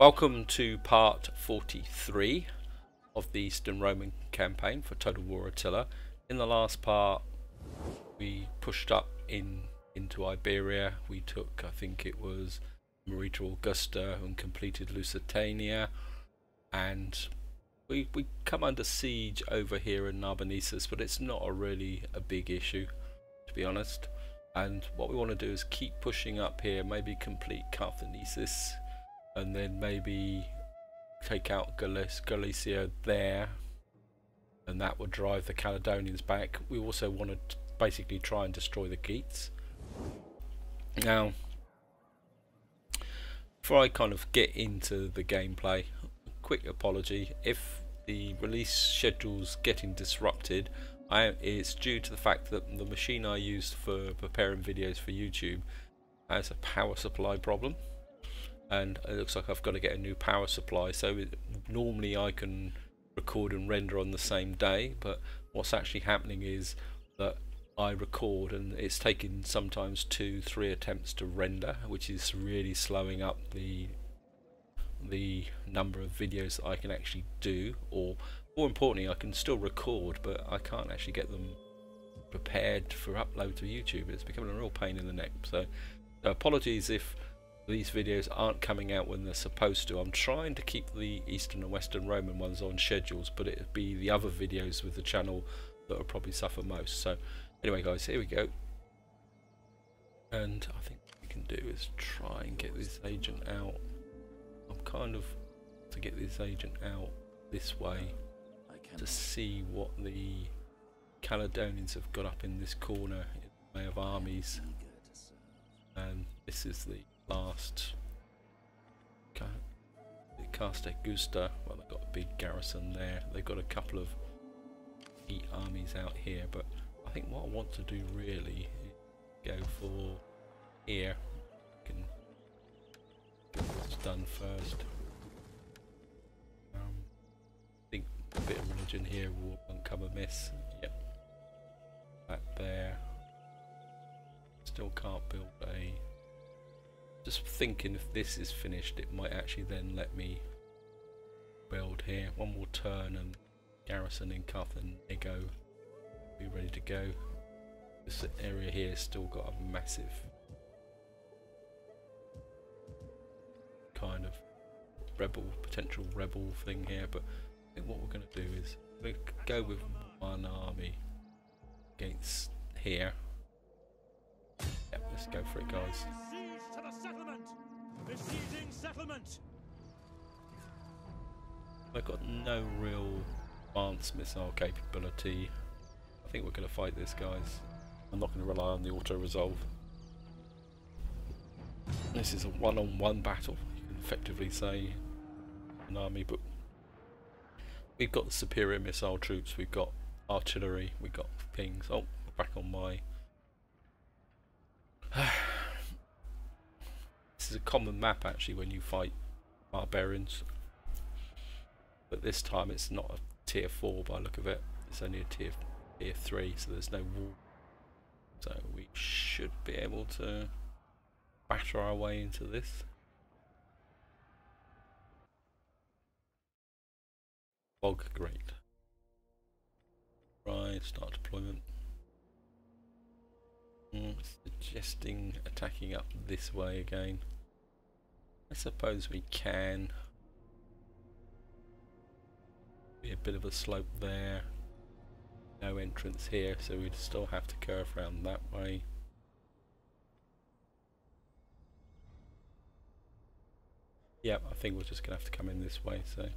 Welcome to part 43 of the Eastern Roman campaign for Total War Attila. In the last part we pushed up in into Iberia, we took I think it was Marita Augusta and completed Lusitania. And we, we come under siege over here in Narbonensis but it's not a really a big issue to be honest. And what we want to do is keep pushing up here maybe complete Carthanesis and then maybe take out Galicia, Galicia there and that would drive the Caledonians back. We also want to basically try and destroy the Geats. Now, before I kind of get into the gameplay, quick apology if the release schedule's getting disrupted. I, it's due to the fact that the machine I used for preparing videos for YouTube has a power supply problem and it looks like I've got to get a new power supply so it, normally I can record and render on the same day but what's actually happening is that I record and it's taking sometimes two three attempts to render which is really slowing up the the number of videos that I can actually do or more importantly I can still record but I can't actually get them prepared for upload to YouTube. It's becoming a real pain in the neck. So apologies if these videos aren't coming out when they're supposed to. I'm trying to keep the Eastern and Western Roman ones on schedules, but it'd be the other videos with the channel that will probably suffer most. So anyway guys, here we go. And I think what we can do is try and get this agent out. I'm kind of to get this agent out this way to see what the Caledonians have got up in this corner in the way of armies. And this is the last Casta Gusta, well they've got a big garrison there, they've got a couple of heat armies out here, but I think what I want to do really is go for here, can get this done first. Um, I think a bit of religion here won't come amiss, just thinking if this is finished it might actually then let me build here. One more turn and garrison in Carth and go, be ready to go. This area here still got a massive kind of rebel, potential rebel thing here, but I think what we're going to do is we go with one army against here. Yep, let's go for it guys! Besieging settlement! I've got no real advanced missile capability. I think we're going to fight this, guys. I'm not going to rely on the auto-resolve. This is a one-on-one -on -one battle, you can effectively say, an army, but we've got the superior missile troops, we've got artillery, we've got things. Oh, back on my This is a common map actually when you fight barbarians. But this time it's not a tier 4 by look of it. It's only a tier, tier 3 so there's no wall. So we should be able to batter our way into this. Bog, great. Right, start deployment. Mm, suggesting attacking up this way again. I suppose we can. Be a bit of a slope there. No entrance here, so we'd still have to curve around that way. Yep, I think we're just going to have to come in this way, so...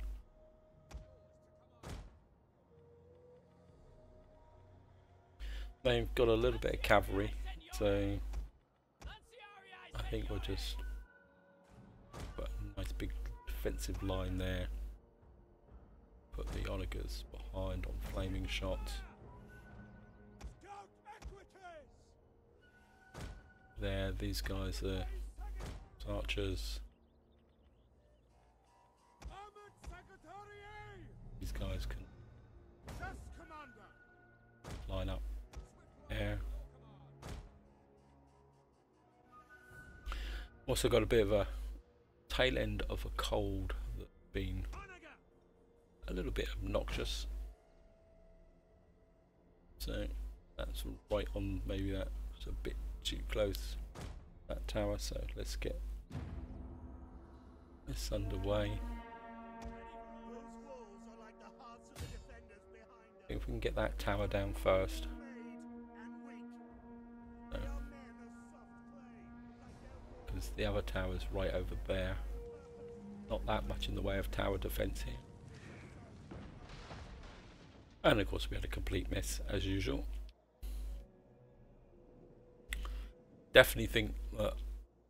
They've got a little bit of cavalry, so I think we'll just defensive line there. Put the onagers behind on flaming shots. There, these guys are archers. These guys can line up there. Also got a bit of a tail end of a cold that's been a little bit obnoxious. So that's right on maybe that's a bit too close that tower so let's get this underway. If we can get that tower down first. Because the other tower's right over there. Not that much in the way of tower defence here. And of course we had a complete miss as usual. Definitely think that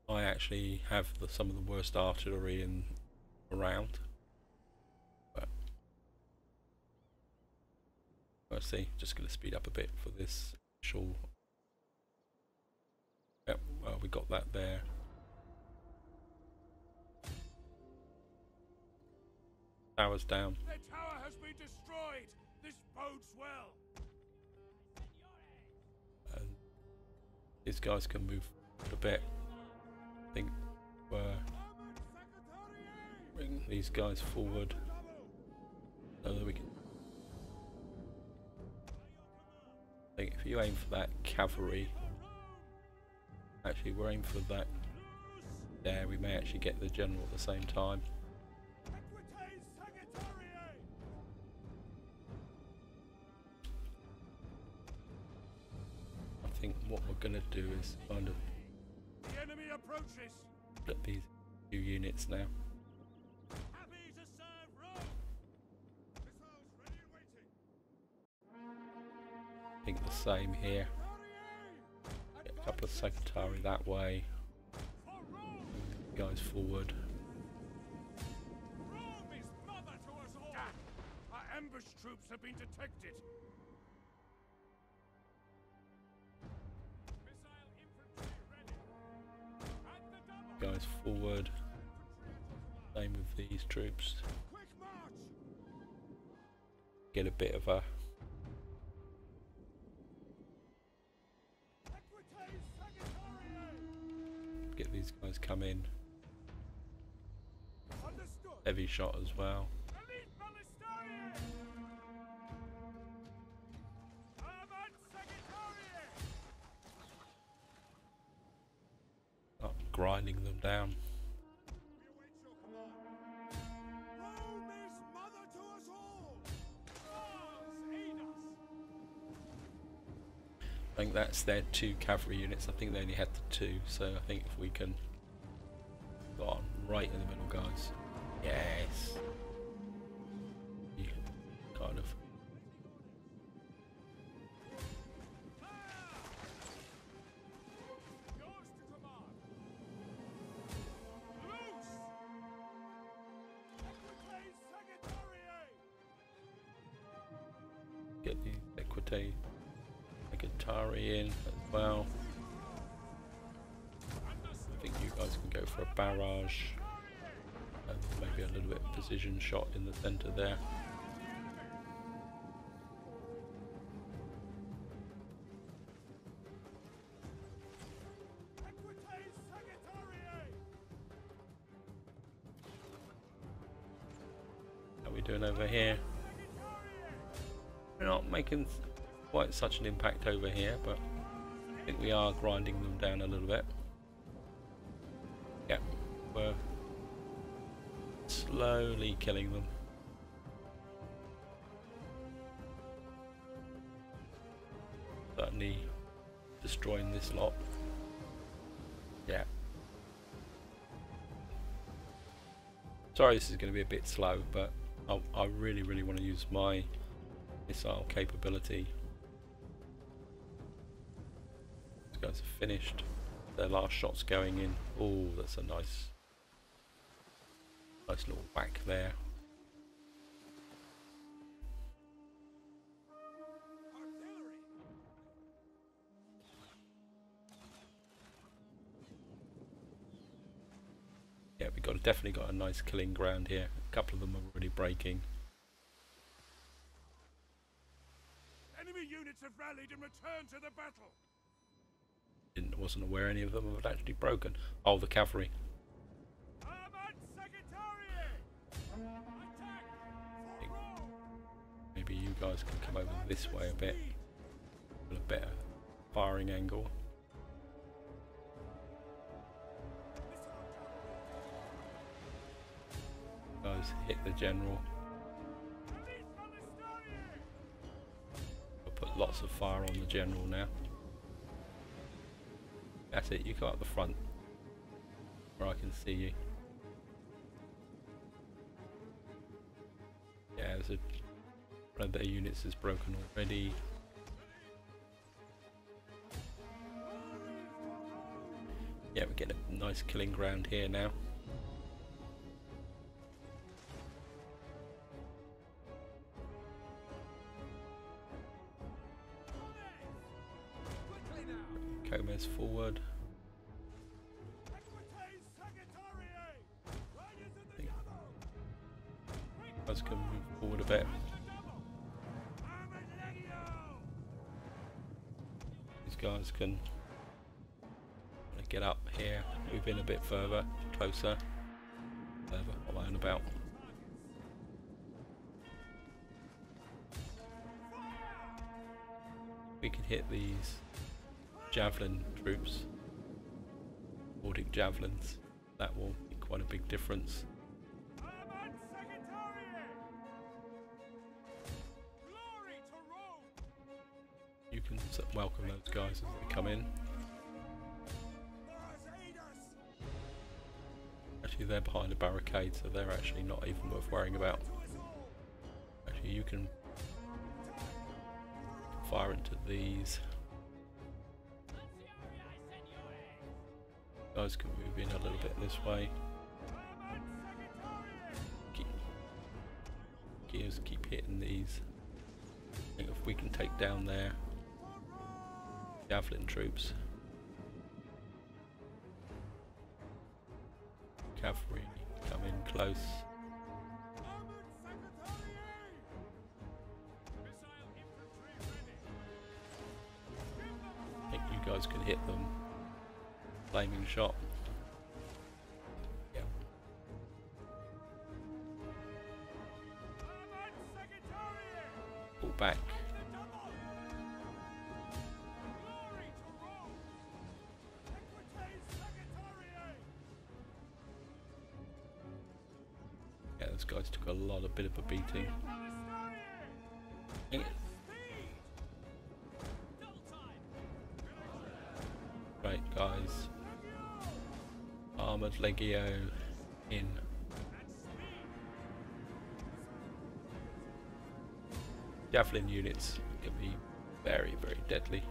I actually have the, some of the worst artillery in around. But we'll see. Just going to speed up a bit for this short. Yep, well we got that there. Towers down. The tower has been destroyed. This bodes well. And these guys can move a bit. I think we're bring these guys forward so that we can. I think if you aim for that cavalry, actually we're aiming for that there, we may actually get the general at the same time. What we're going to do is kind of The enemy approaches. split these two units now. Happy to serve Rome. Missiles ready and waiting. I think the same here. Get a couple of secretary that way, guys forward. Rome is mother to us all. Ah, our ambush troops have been detected. Guys forward. Same with these troops. Get a bit of a get these guys come in. Heavy shot as well. Aid us. I think that's their two cavalry units. I think they only had the two, so I think if we can go on right in the middle, guys. Yes. In as well. I think you guys can go for a barrage and maybe a little bit of precision shot in the centre there. How are we doing over here? We're not making quite such an impact over here, but think we are grinding them down a little bit. Yeah, we're slowly killing them. Certainly destroying this lot. Yeah. Sorry this is going to be a bit slow, but I, I really, really want to use my missile capability. Finished. Their last shot's going in. Oh, that's a nice, nice little whack there. Yeah, we got definitely got a nice killing ground here. A couple of them are already breaking. Enemy units have rallied and returned to the battle wasn't aware any of them had actually broken. Oh, the cavalry. Maybe you guys can come over this way a bit. A better firing angle. Guys, hit the general. Put lots of fire on the general now. That's it, you go up the front where I can see you. Yeah, there's a one of their units is broken already. Yeah, we're getting a nice killing ground here now. Further, closer. further, what am about? We can hit these javelin troops, Nordic javelins. That will be quite a big difference. You can welcome those guys as they come in. Actually, they're behind a barricade, so they're actually not even worth worrying about. Actually, you can fire into these. Guys can move in a little bit this way. Keep, gears keep hitting these. I think if we can take down their javelin troops. I think you guys can hit them. Flaming shot. Yep. Back. Guys took a lot, a bit of a beating. Right, guys. Armored Legio in. Javelin units can be very, very deadly.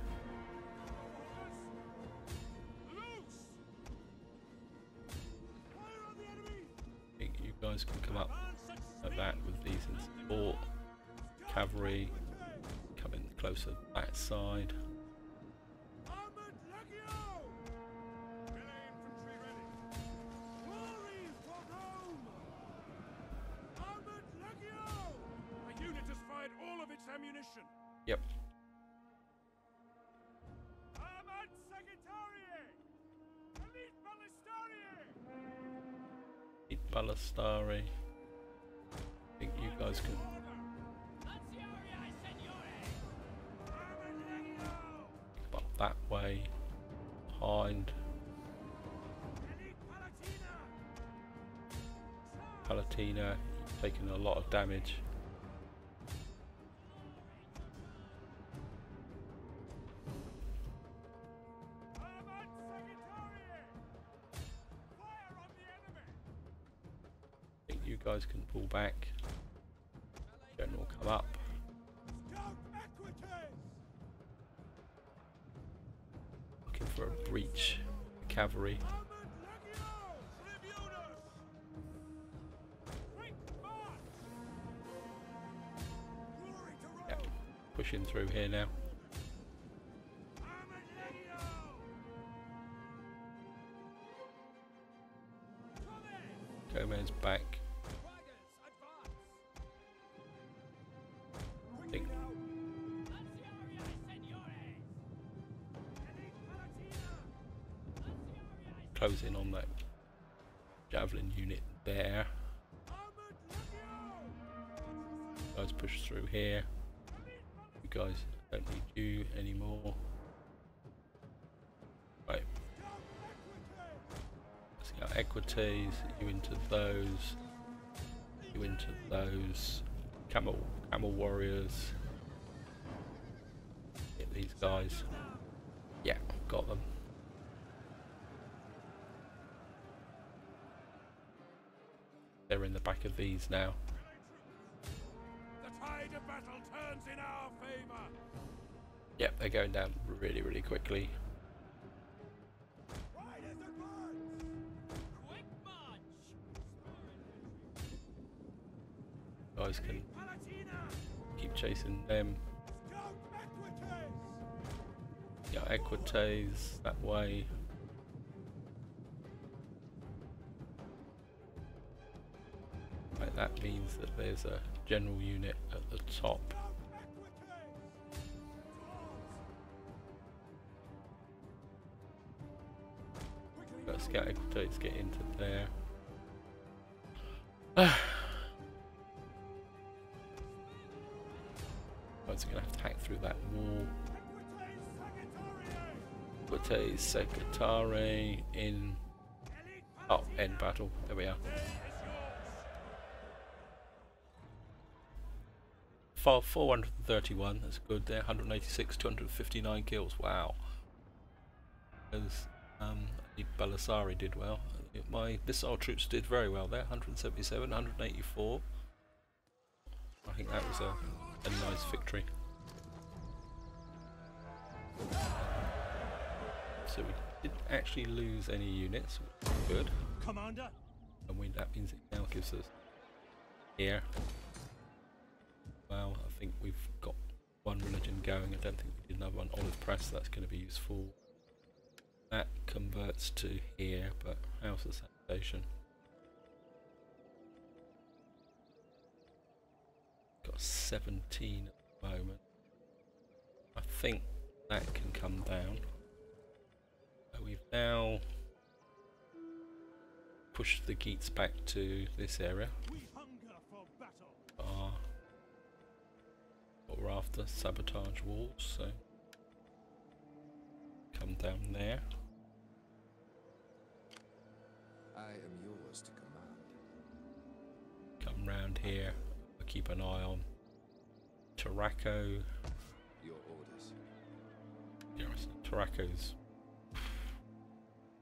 Eat Ballistarii. I think you guys can come up that way. Behind Palatina! taking a lot of damage. Gomez back. Palatina! Close in on that javelin unit there. Guys push through here. You guys. You into those. You into those. Camel, camel warriors. Get these guys. Yeah, got them. They're in the back of these now. The tide of battle turns in our favor. Yep, they're going down really, really quickly. Guys can keep chasing them. Yeah, Equites that way. Right, that means that there's a general unit at the top. Move. Scout Equites get into there. Sagittarius. In oh end battle. There we are. There is 431, that's good there. 186, 259 kills. Wow. As um, Belisari did well. My missile troops did very well there. 177, 184. I think that was a, a nice victory. So we didn't actually lose any units, which is good. Commander. And we, that means it now gives us here. Well, I think we've got one religion going. I don't think we did another one. Olive press, that's going to be useful. That converts to here, but house of sanitation. Got 17 at the moment. I think that can come down. So we've now pushed the Geats back to this area. We hunger for battle. Are what we're after sabotage walls, so come down there. I am yours to command. Come round here. I'll keep an eye on Tarraco. Your orders. Garrison. Tarraco's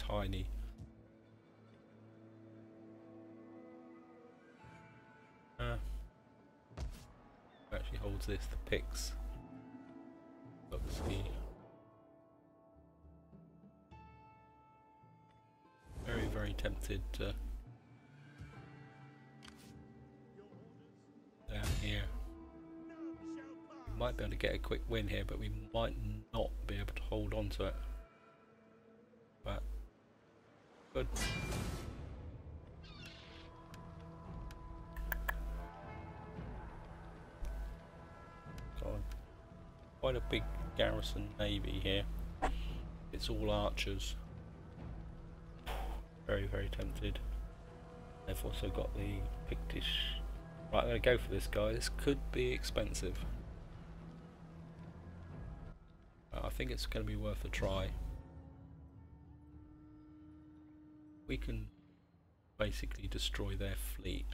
tiny. Uh, actually holds this? The Picts. Obviously. Very, very tempted to down here. Might be able to get a quick win here, but we might not be able to hold on to it. But good. Got a- quite a big garrison navy here. It's all archers. Very, very tempted. They've also got the Pictish. Right, I'm going to go for this guy. This could be expensive. Uh, I think it's going to be worth a try. We can basically destroy their fleet.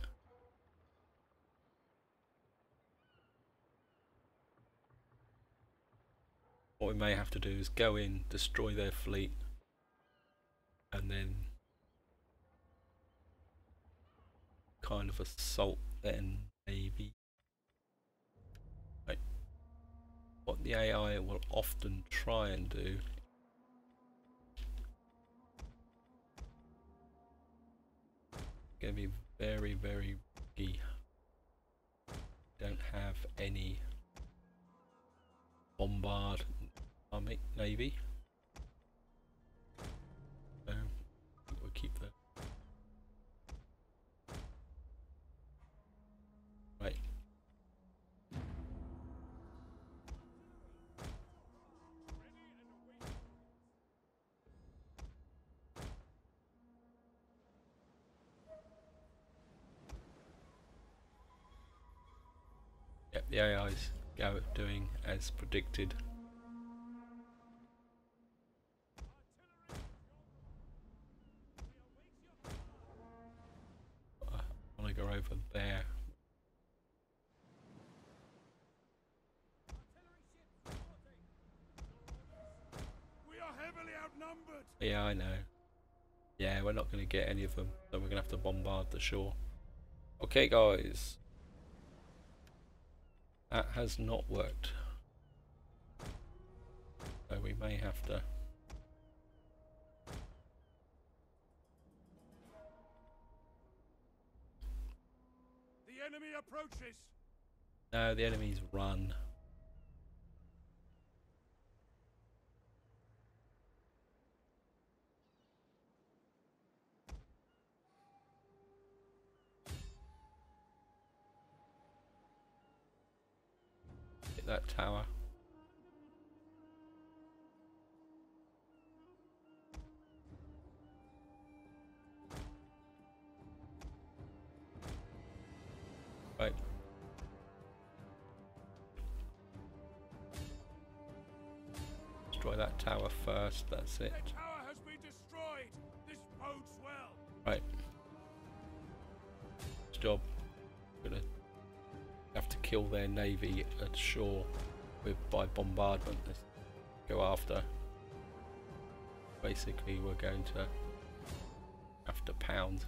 What we may have to do is go in, destroy their fleet, and then kind of assault their maybe. What the AI will often try and do gonna be very very risky. Don't have any bombard army navy. So we'll keep that. Yep, the AI's go doing as predicted. I want to go over there. We are heavily outnumbered. Yeah, I know. Yeah, we're not going to get any of them, so we're going to have to bombard the shore. Okay, guys. That has not worked. So we may have to. The enemy approaches. No, the enemies run. Hit that tower. Right. Destroy that tower first, that's it. Kill their navy at shore with by bombardment. Go after. Basically, we're going to have to pound.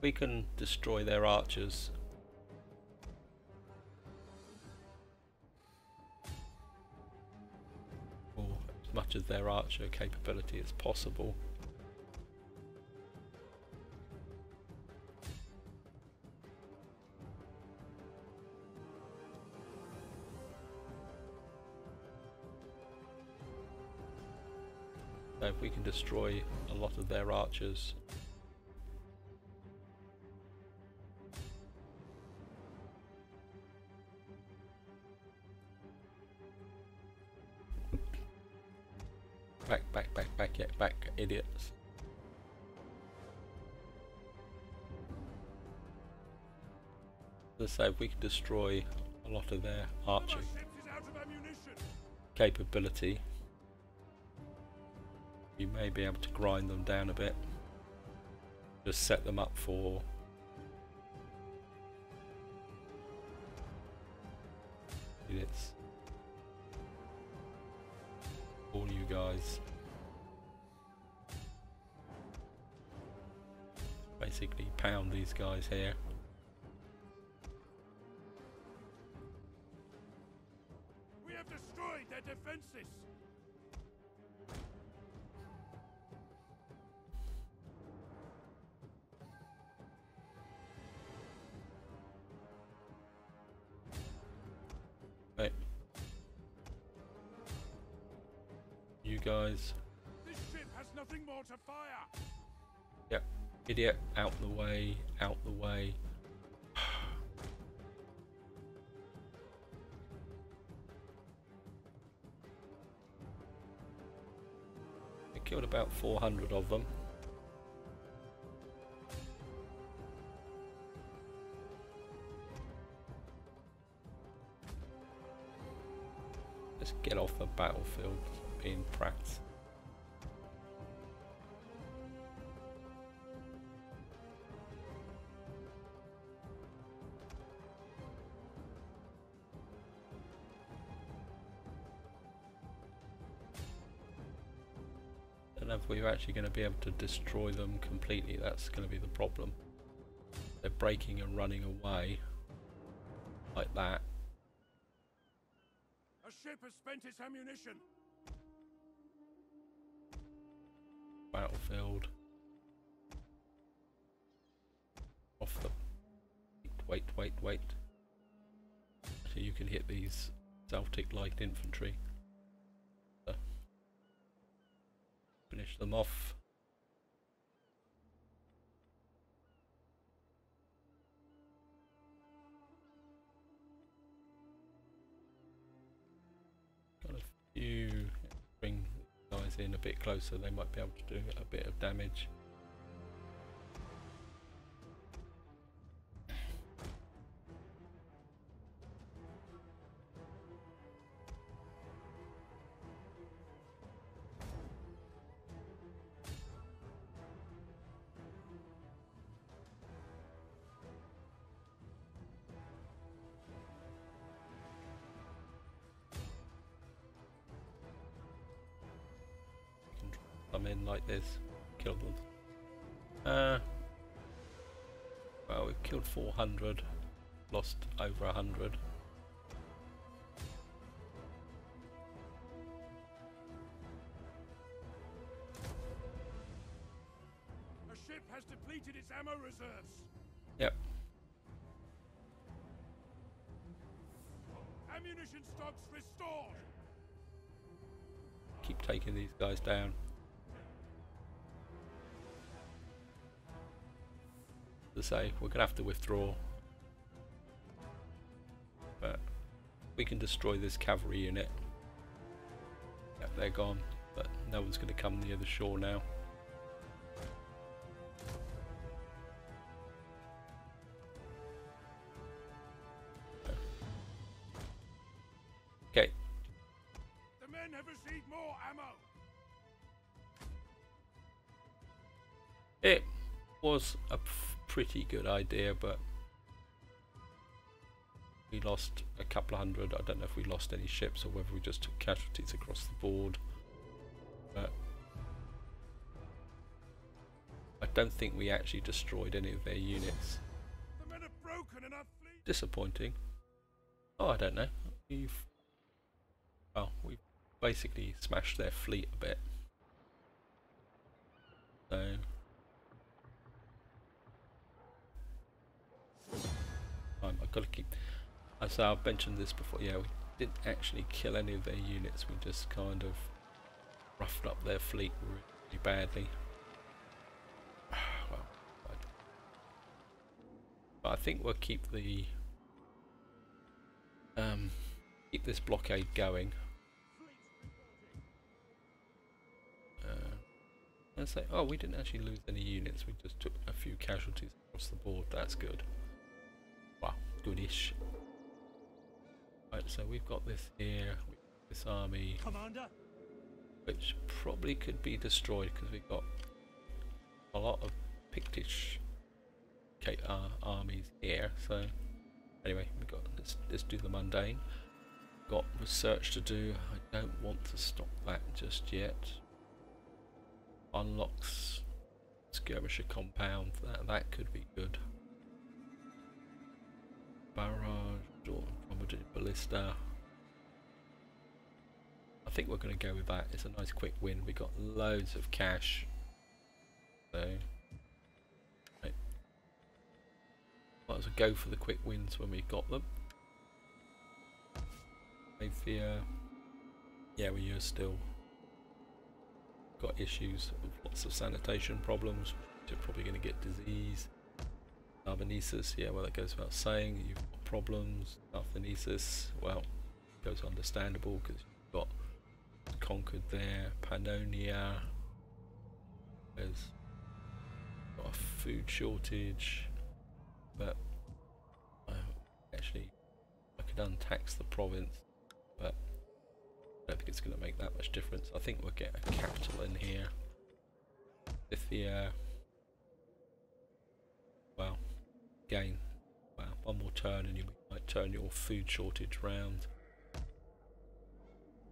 We can destroy their archers. Or as much of their archer capability as possible. So if we can destroy a lot of their archers. Idiots. Let's say if we can destroy a lot of their One of archer our ships is out of ammunition. capability, you may be able to grind them down a bit. Just set them up for idiots. All you guys. Basically pound these guys here. We have destroyed their defenses. Right. You guys This ship has nothing more to fire. Idiot, out the way, out the way. I killed about 400 of them. Let's get off the battlefield being practiced. Don't know if we're actually going to be able to destroy them completely. That's going to be the problem. They're breaking and running away like that. A ship has spent its ammunition. Battlefield. Off the. Wait, wait, wait. So you can hit these Celtic light infantry. them off. Got a few, bring guys in a bit closer, they might be able to do a bit of damage. 400, lost over a 100. A ship has depleted its ammo reserves. Yep, Ammunition stocks restored. keep taking these guys down. To say, we're gonna have to withdraw. We can destroy this cavalry unit. Yep, they're gone, but no one's gonna come near the shore now. Okay, The men have received more ammo. It was a pretty good idea, but lost a couple of hundred. I don't know if we lost any ships or whether we just took casualties across the board. But I don't think we actually destroyed any of their units. The men have broken and fleet. Disappointing. Oh, I don't know. We've well, we've basically smashed their fleet a bit. So I've got to keep. As I've mentioned this before, yeah, we didn't actually kill any of their units. We just kind of roughed up their fleet really badly. well, I, but I think we'll keep the um, keep this blockade going. Uh, and say, oh, we didn't actually lose any units. We just took a few casualties across the board. That's good. Wow, goodish. Right, so we've got this here, we've got this army, Commander, which probably could be destroyed because we've got a lot of Pictish uh, armies here. So anyway, we've got let's let's do the mundane. Got research to do. I don't want to stop that just yet. Unlocks skirmisher compound. That that could be good. Barrage or Ballista. Uh, I think we're going to go with that. It's a nice quick win. We got loads of cash. So, right. might as well go for the quick wins when we got them. Mayfear. Yeah, we are still got issues with lots of sanitation problems. You're probably going to get disease. Arbanesis, yeah, well, that goes without saying. You've problems. Arbanesis, well, goes understandable because you've got conquered there. Pannonia. There's got a food shortage, but uh, actually, I could untax the province, but I don't think it's going to make that much difference. I think we'll get a capital in here. Lithia. Well, again, well, one more turn and you might turn your food shortage round.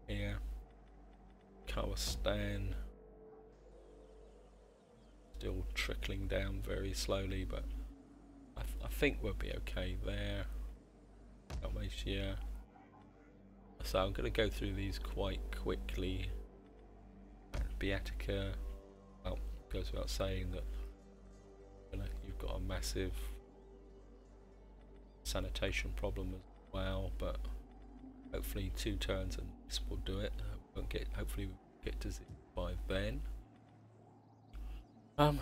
Here. Kazakhstan. Still trickling down very slowly, but I, th I think we'll be okay there. Dalmatia. So I'm going to go through these quite quickly. Baetica, well, goes without saying that you've got a massive sanitation problem as well, but hopefully two turns and this will do it. Won't get hopefully we'll get to zero by then. Um,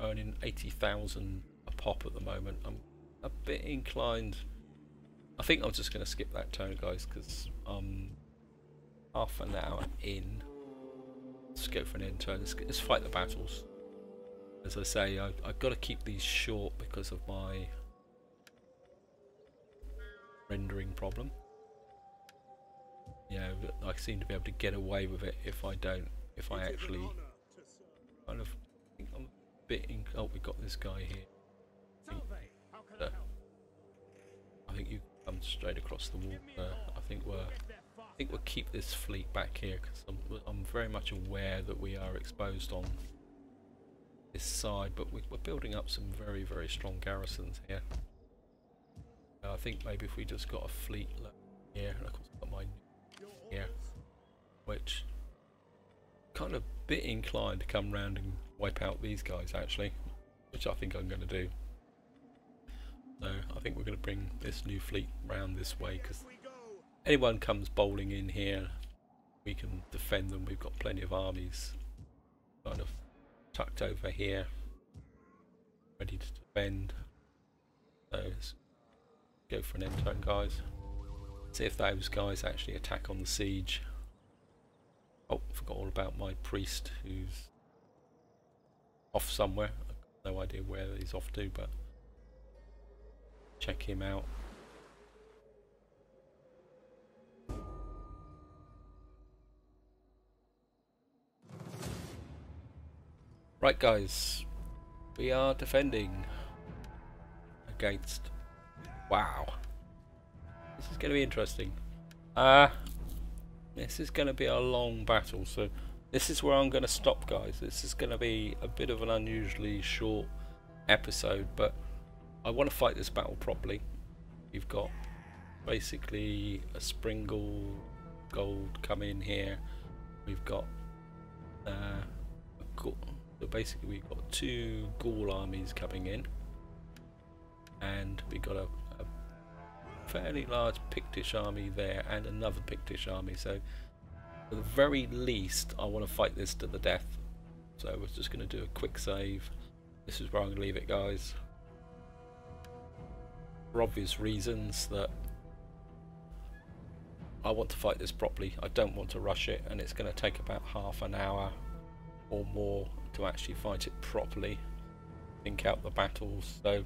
earning eighty thousand a pop at the moment. I'm a bit inclined. I think I'm just going to skip that turn, guys, because um, half an hour in. Let's go for an intern. Let's, let's fight the battles. As I say, I, I've got to keep these short because of my rendering problem. Yeah, I seem to be able to get away with it if I don't, if I actually kind of think I'm a bit. In, oh, we've got this guy here. Uh, I think you come straight across the water. I think we're. I think we'll keep this fleet back here because I'm, I'm very much aware that we are exposed on this side, but we, we're building up some very, very strong garrisons here. Uh, I think maybe if we just got a fleet here, and of course I've got here, which kind of bit inclined to come round and wipe out these guys actually, which I think I'm going to do. So I think we're going to bring this new fleet round this way because anyone comes bowling in here, we can defend them. We've got plenty of armies kind of tucked over here, ready to defend. So let's go for an end turn, guys. See if those guys actually attack on the siege. Oh, forgot all about my priest who's off somewhere. I've no idea where he's off to, but check him out. Right guys, we are defending against wow. This is going to be interesting. Uh this is going to be a long battle, so this is where I'm going to stop guys. This is going to be a bit of an unusually short episode, but I want to fight this battle properly. You've got basically a Springle gold come in here. We've got uh, so basically we've got two Gaul armies coming in, and we've got a, a fairly large Pictish army there and another Pictish army. So at the very least, I want to fight this to the death. So we're just going to do a quick save. This is where I'm going to leave it, guys for obvious reasons that I want to fight this properly. I don't want to rush it, and it's going to take about half an hour or more to actually fight it properly. Think out the battles. So,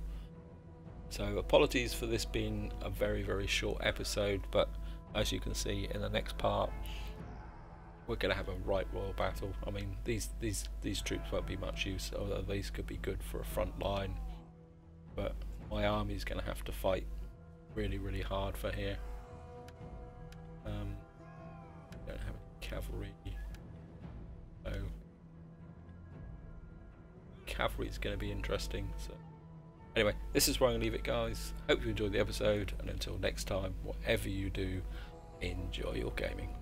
so apologies for this being a very very short episode, but as you can see in the next part, we're going to have a right royal battle. I mean, these these these troops won't be much use, although these could be good for a front line, but my army's going to have to fight really, really hard for here. Um, don't have any cavalry. Cavalry is going to be interesting. So, anyway, this is where I'm going to leave it, guys. Hope you enjoyed the episode, and until next time, whatever you do, enjoy your gaming.